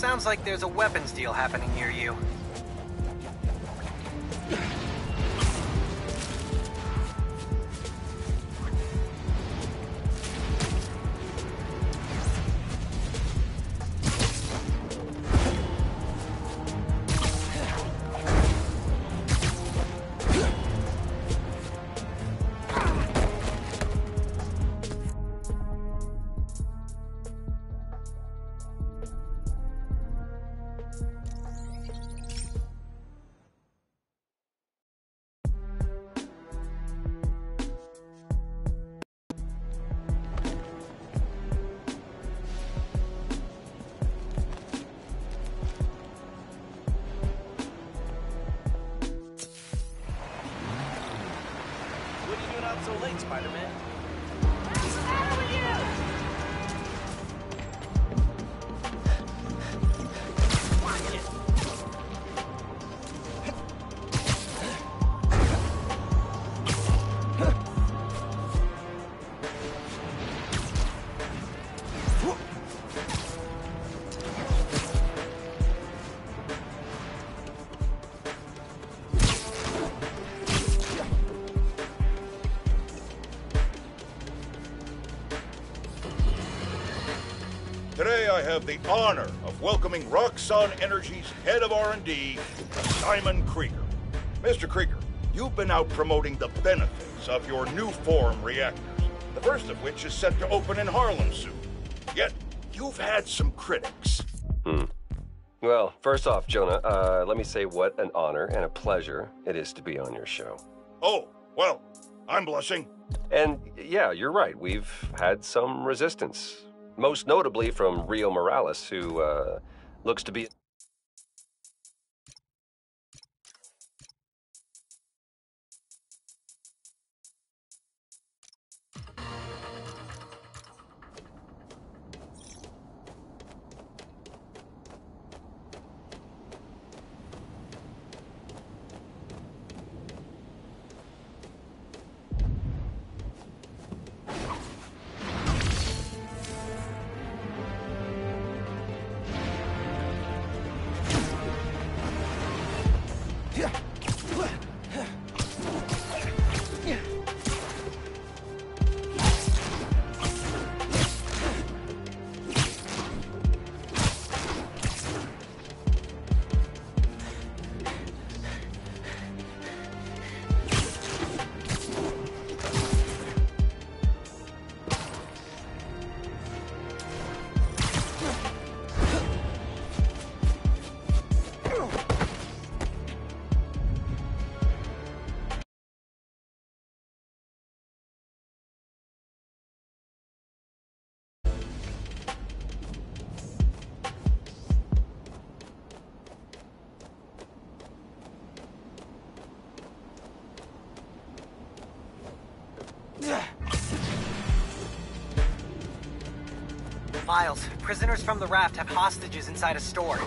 Sounds like there's a weapons deal happening near you. Have the honor of welcoming Roxxon Energy's head of R&D, Simon Krieger. Mr. Krieger, you've been out promoting the benefits of your Nuform reactors, the first of which is set to open in Harlem soon. Yet, you've had some critics. Hmm. Well, first off, Jonah, uh, let me say what an honor and a pleasure it is to be on your show. Oh, well, I'm blushing. And yeah, you're right. We've had some resistance, most notably from Rio Morales, who uh, looks to be. Miles, prisoners from the raft have hostages inside a store.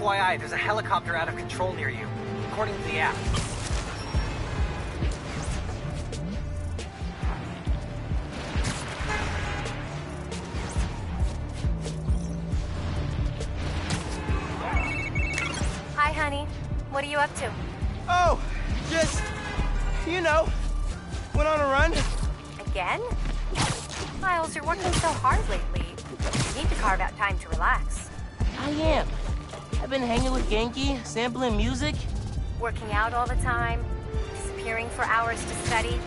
FYI, there's a helicopter out of control near you, according to the app. Hi, honey. What are you up to? Oh, just, you know, went on a run. Again? Miles, you're working so hard lately. You need to carve out time to relax. I am. I've been hanging with Ganke, sampling music. Working out all the time, disappearing for hours to study.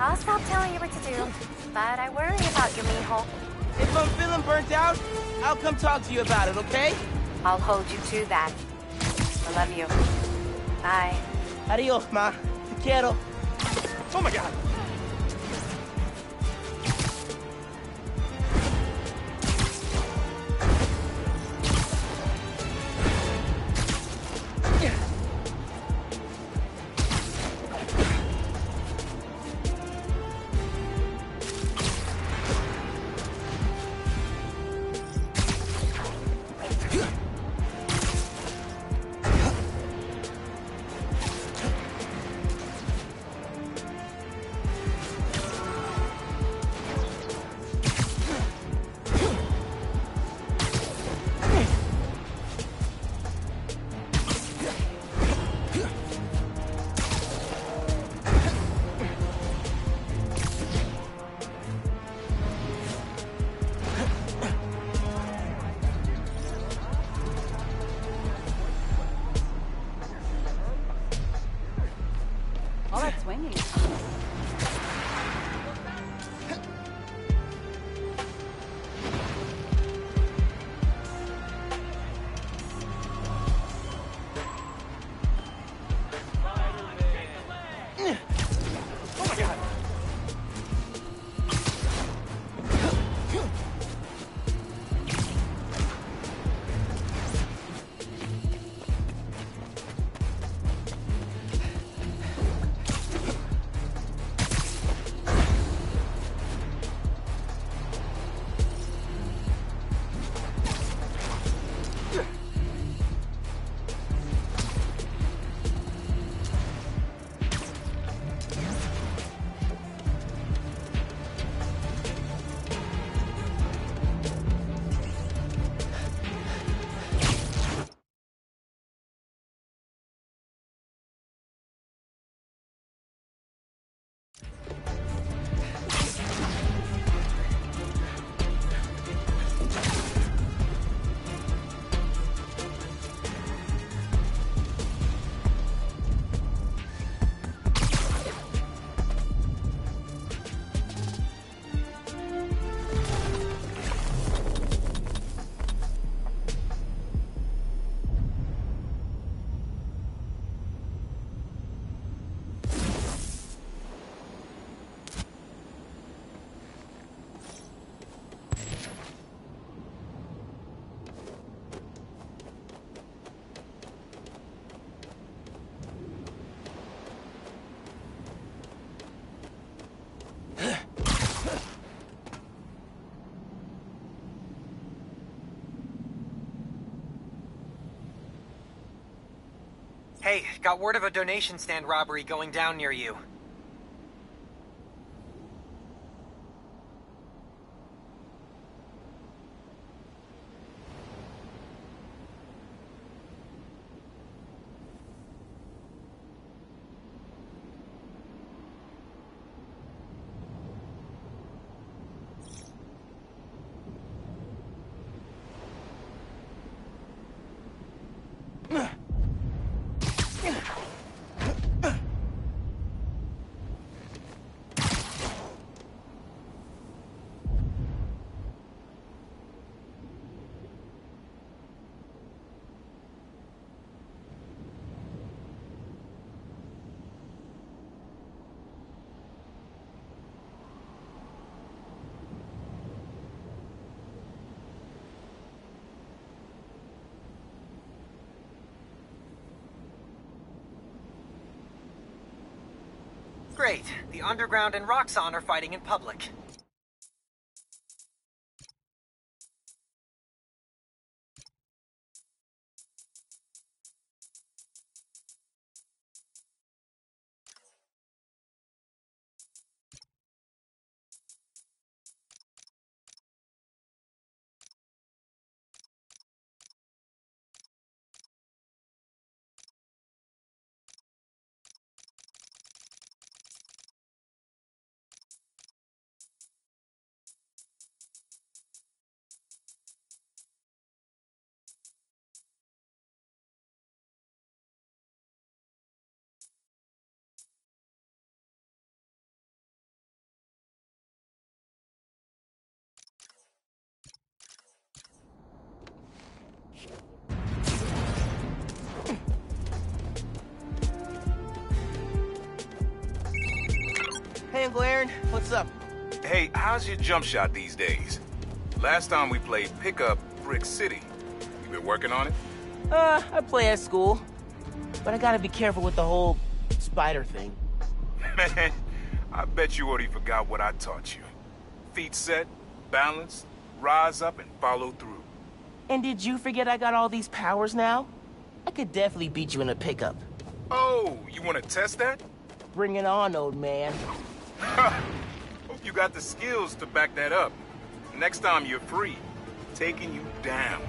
I'll stop telling you what to do, but I worry about your mean hole. If I'm feeling burnt out, I'll come talk to you about it, okay? I'll hold you to that. I love you. Bye. Adios, ma. Te quiero. Oh my god! Hey, got word of a donation stand robbery going down near you. Great. The Underground and Roxxon are fighting in public. Man. What's up? Hey, how's your jump shot these days? Last time we played pickup Brick City. You been working on it? Uh, I play at school. But I gotta be careful with the whole spider thing. Man, I bet you already forgot what I taught you. Feet set, balance, rise up and follow through. And did you forget I got all these powers now? I could definitely beat you in a pickup. Oh, you want to test that? Bring it on, old man. Hope you got the skills to back that up. Next time you're free, taking you down.